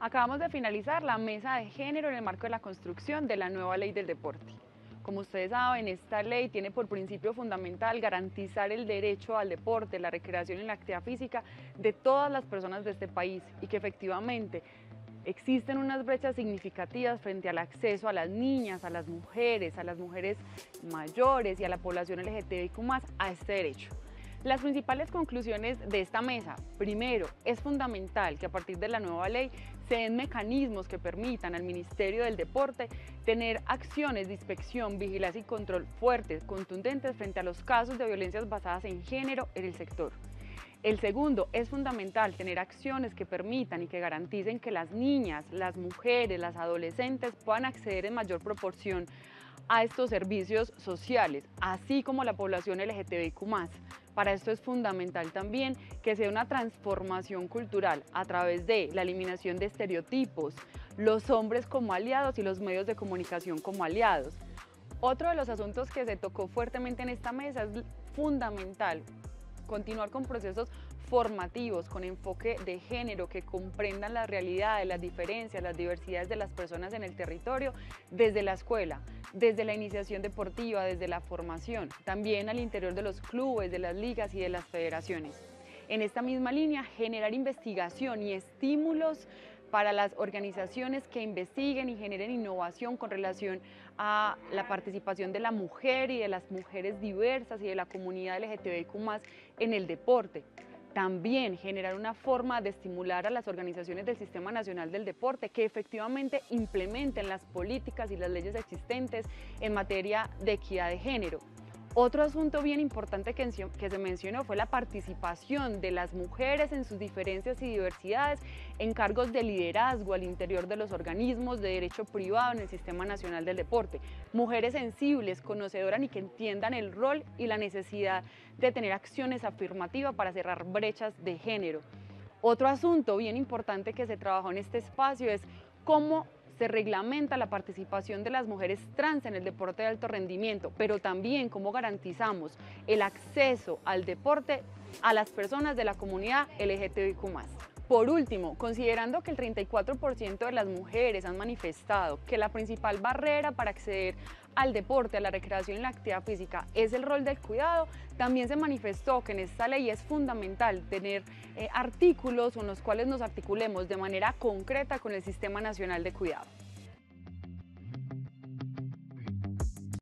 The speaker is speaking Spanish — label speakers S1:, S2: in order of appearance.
S1: Acabamos de finalizar la mesa de género en el marco de la construcción de la nueva ley del deporte. Como ustedes saben, esta ley tiene por principio fundamental garantizar el derecho al deporte, la recreación y la actividad física de todas las personas de este país y que efectivamente existen unas brechas significativas frente al acceso a las niñas, a las mujeres, a las mujeres mayores y a la población LGTBIQ a este derecho. Las principales conclusiones de esta mesa, primero, es fundamental que a partir de la nueva ley se den mecanismos que permitan al Ministerio del Deporte tener acciones de inspección, vigilancia y control fuertes, contundentes frente a los casos de violencias basadas en género en el sector. El segundo, es fundamental tener acciones que permitan y que garanticen que las niñas, las mujeres, las adolescentes puedan acceder en mayor proporción a estos servicios sociales, así como la población LGTBIQ+. Para esto es fundamental también que sea una transformación cultural a través de la eliminación de estereotipos, los hombres como aliados y los medios de comunicación como aliados. Otro de los asuntos que se tocó fuertemente en esta mesa es fundamental continuar con procesos formativos con enfoque de género que comprendan las realidades, las diferencias, las diversidades de las personas en el territorio desde la escuela, desde la iniciación deportiva, desde la formación, también al interior de los clubes, de las ligas y de las federaciones. En esta misma línea, generar investigación y estímulos para las organizaciones que investiguen y generen innovación con relación a la participación de la mujer y de las mujeres diversas y de la comunidad LGTBIQ en el deporte. También generar una forma de estimular a las organizaciones del Sistema Nacional del Deporte que efectivamente implementen las políticas y las leyes existentes en materia de equidad de género. Otro asunto bien importante que, se mencionó fue la participación de las mujeres en sus diferencias y diversidades en cargos de liderazgo al interior de los organismos de derecho privado en el Sistema Nacional del Deporte. Mujeres sensibles, conocedoras y que entiendan el rol y la necesidad de tener acciones afirmativas para cerrar brechas de género. Otro asunto bien importante que se trabajó en este espacio es cómo se reglamenta la participación de las mujeres trans en el deporte de alto rendimiento, pero también cómo garantizamos el acceso al deporte a las personas de la comunidad LGTBIQ+. Por último, considerando que el 34% de las mujeres han manifestado que la principal barrera para acceder al deporte, a la recreación y la actividad física es el rol del cuidado, también se manifestó que en esta ley es fundamental tener eh, artículos con los cuales nos articulemos de manera concreta con el Sistema Nacional de Cuidado.